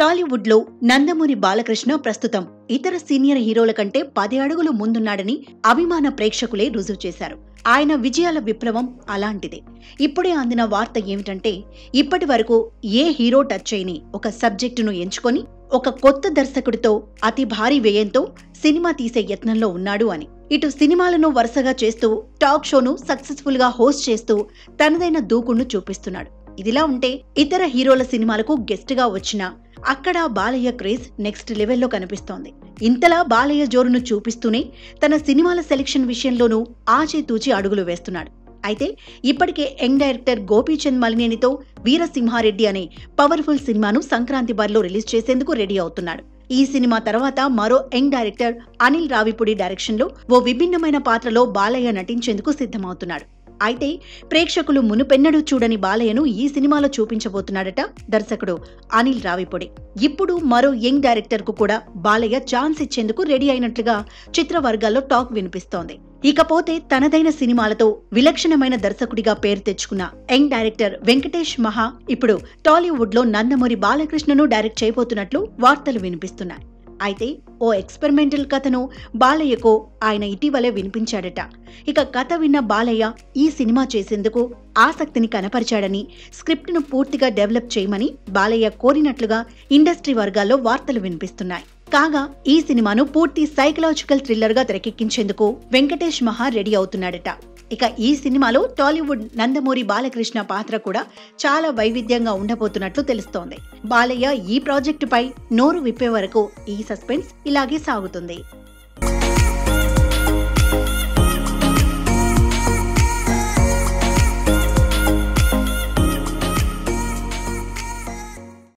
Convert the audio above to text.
టాలీవుడ్లో నందమూరి బాలకృష్ణ ప్రస్తుతం ఇతర సీనియర్ హీరోల కంటే పది అడుగులు ముందున్నాడని అభిమాన ప్రేక్షకులే రుజువు చేశారు. ఆయన విజయాల విప్లవం అలాంటిదే. ఇప్పుడే అందిన వార్త ఏమిటంటే ఇప్పటి వరకు ఏ హీరో టచ్ చేయని ఒక సబ్జెక్టును ఎంచుకొని ఒక కొత్త దర్శకుడితో అతి భారీ వ్యయంతో సినిమా తీసే యత్నంలో ఉన్నాడు అని. ఇటు సినిమాలను వరుసగా చేస్తూ టాక్ షోను సక్సెస్ఫుల్గా హోస్ట్ చేస్తూ తనదైన దూకుడును చూపిస్తున్నాడు. ఇదిలా ఉంటే ఇతర హీరోల సినిమాలకు గెస్ట్గా వచ్చిన అక్కడ బాలయ్య క్రేజ్ నెక్స్ట్ లెవెల్లో కనిపిస్తోంది. ఇంతలా బాలయ్య జోరును చూపిస్తూనే తన సినిమాల సెలెక్షన్ విషయంలోనూ ఆచితూచి అడుగులు వేస్తున్నాడు. అయితే ఇప్పటికే యంగ్ డైరెక్టర్ గోపీచంద్ మలినేనితో వీరసింహారెడ్డి అనే పవర్ఫుల్ సినిమాను సంక్రాంతి బరిలో రిలీజ్ చేసేందుకు రెడీ అవుతున్నాడు. ఈ సినిమా తర్వాత మరో యంగ్ డైరెక్టర్ అనిల్ రావిపూడి డైరెక్షన్లో ఓ విభిన్నమైన పాత్రలో బాలయ్య నటించేందుకు సిద్ధమవుతున్నాడు. అయితే ప్రేక్షకులు మునుపెన్నడూ చూడని బాలయ్యను ఈ సినిమాలో చూపించబోతున్నాడట దర్శకుడు అనిల్ రావిపొడి. ఇప్పుడు మరో యంగ్ డైరెక్టర్కు కూడా బాలయ్య ఛాన్స్ ఇచ్చేందుకు రెడీ అయినట్లుగా చిత్ర వర్గాల్లో టాక్ వినిపిస్తోంది. ఇకపోతే తనదైన సినిమాలతో విలక్షణమైన దర్శకుడిగా పేరు తెచ్చుకున్న యంగ్ డైరెక్టర్ వెంకటేష్ మహా ఇప్పుడు టాలీవుడ్లో నందమూరి బాలకృష్ణను డైరెక్ట్ చేయబోతున్నట్లు వార్తలు వినిపిస్తున్నాయి. అయితే ఓ ఎక్స్పెరిమెంటల్ కథను బాలయ్యకు ఆయన ఇటీవలే వినిపించాడట. ఇక కథ విన్న బాలయ్య ఈ సినిమా చేసేందుకు ఆసక్తిని కనపరిచాడని స్క్రిప్ట్ను పూర్తిగా డెవలప్ చేయమని బాలయ్య కోరినట్లుగా ఇండస్ట్రీ వర్గాల్లో వార్తలు వినిపిస్తున్నాయి. కాగా ఈ సినిమాను పూర్తి సైకలాజికల్ థ్రిల్లర్గా తెరకెక్కించేందుకు వెంకటేష్ మహా రెడీ అవుతున్నాడట. ఇక ఈ సినిమాలో టాలీవుడ్ నందమూరి బాలకృష్ణ పాత్ర కూడా చాలా వైవిధ్యంగా ఉండబోతున్నట్లు తెలుస్తోంది. బాలయ్య ఈ ప్రాజెక్టుపై నోరు విప్పే వరకు ఈ సస్పెన్స్ ఇలాగే సాగుతుంది.